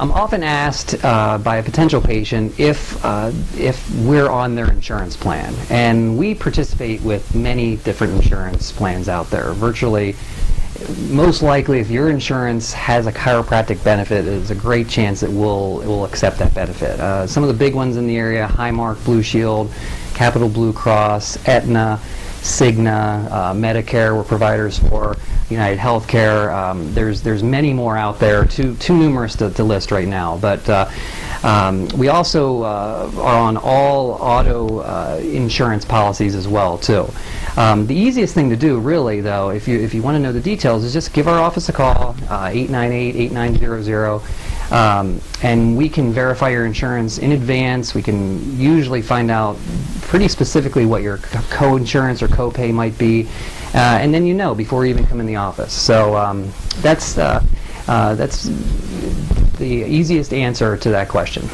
I'm often asked uh, by a potential patient if uh, if we're on their insurance plan, and we participate with many different insurance plans out there. Virtually, most likely, if your insurance has a chiropractic benefit, there's a great chance that we'll it will accept that benefit. Uh, some of the big ones in the area: Highmark, Blue Shield, Capital Blue Cross, Aetna. Cigna, uh, Medicare, we're providers for United Healthcare. Um, there's there's many more out there, too too numerous to, to list right now. But uh, um, we also uh, are on all auto uh, insurance policies as well too. Um, the easiest thing to do, really, though, if you if you want to know the details, is just give our office a call, 898-8900. Um, and we can verify your insurance in advance. We can usually find out pretty specifically what your co-insurance or co-pay might be, uh, and then you know before you even come in the office. So um, that's uh, uh, that's the easiest answer to that question.